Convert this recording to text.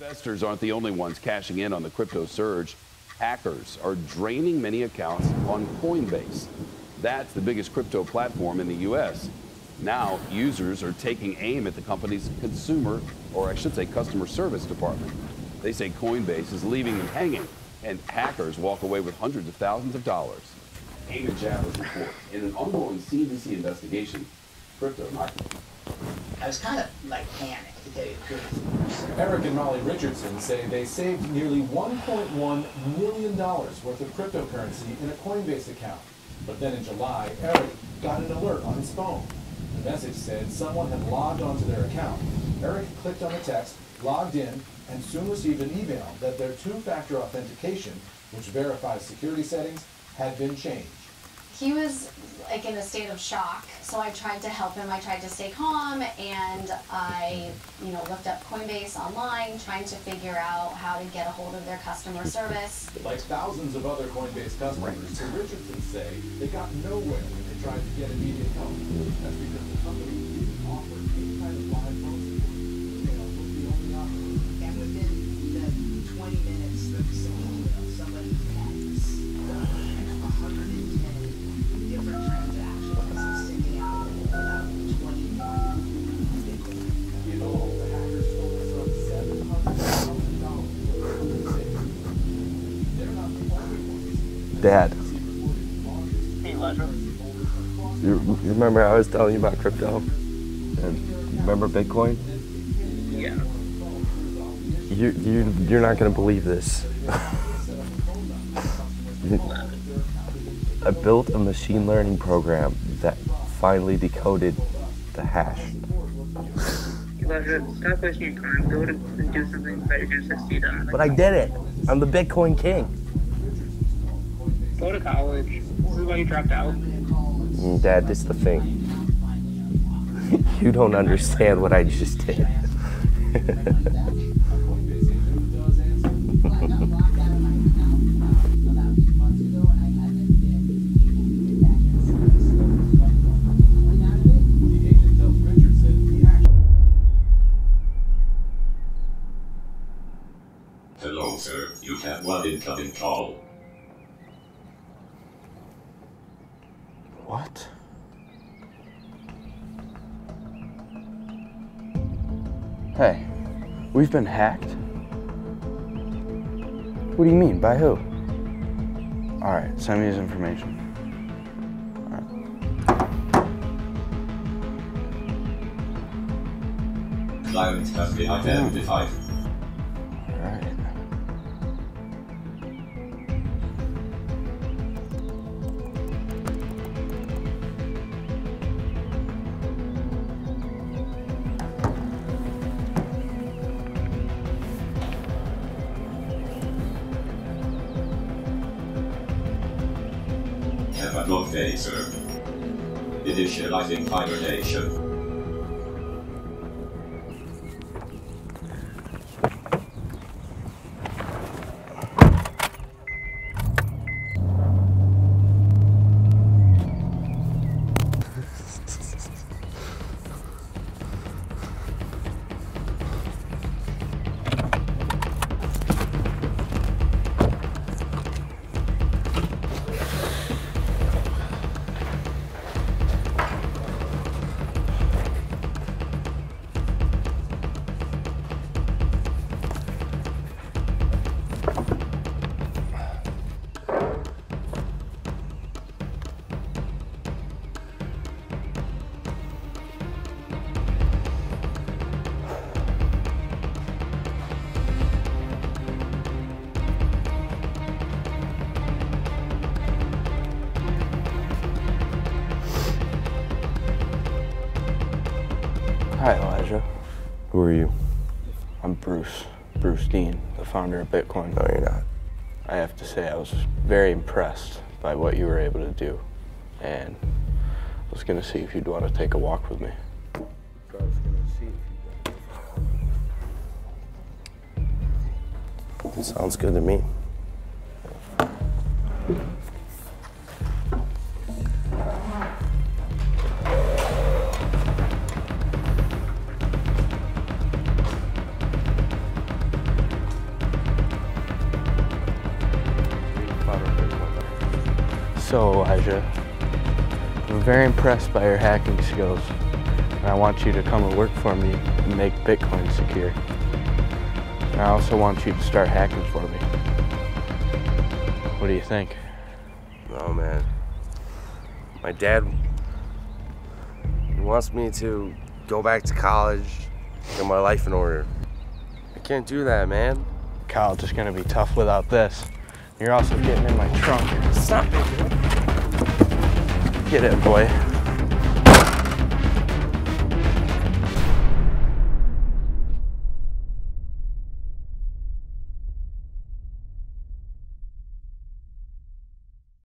Investors aren't the only ones cashing in on the crypto surge. Hackers are draining many accounts on Coinbase. That's the biggest crypto platform in the U.S. Now, users are taking aim at the company's consumer, or I should say customer service department. They say Coinbase is leaving them hanging, and hackers walk away with hundreds of thousands of dollars. Javers reports in an ongoing CNBC investigation, crypto market. I was kind of like panicked Eric and Molly Richardson say they saved nearly $1.1 million worth of cryptocurrency in a Coinbase account. But then in July, Eric got an alert on his phone. The message said someone had logged onto their account. Eric clicked on the text, logged in, and soon received an email that their two-factor authentication, which verifies security settings, had been changed. He was like in a state of shock. So I tried to help him. I tried to stay calm and I, you know, looked up Coinbase online, trying to figure out how to get a hold of their customer service. Like thousands of other Coinbase customers, the Richardsons say they got nowhere when they tried to get immediate help. That's because the company didn't offer any kind of live phone support. Email was the only option. And within the 20 minutes Dad, Hey, Ledger. you you remember I was telling you about crypto? And remember Bitcoin? Yeah. You, you, you're not going to believe this. I built a machine learning program that finally decoded the hash. Ledger, stop wasting your time. Go to and do something that you're gonna succeed on. But I did it. I'm the Bitcoin king. Go to college. This is why you dropped out. Mm, Dad, this is the thing. you don't understand what I just did. The agent tells Richardson he actually Hello, sir. You have one incoming call. What? Hey, we've been hacked? What do you mean? By who? Alright, send me his information. Client has been identified. Have a day, sir. Initializing hibernation. Hi, Elijah. Who are you? I'm Bruce. Bruce Deen, the founder of Bitcoin. No, you're not. I have to say, I was very impressed by what you were able to do. And I was going to see if you'd want to take a walk with me. I was going to see if you'd Sounds good to me. So, Elijah, I'm very impressed by your hacking skills, and I want you to come and work for me and make Bitcoin secure. And I also want you to start hacking for me. What do you think? Oh man. My dad he wants me to go back to college, get my life in order. I can't do that, man. College is gonna be tough without this. You're also getting in my trunk. Stop it. Get it, boy.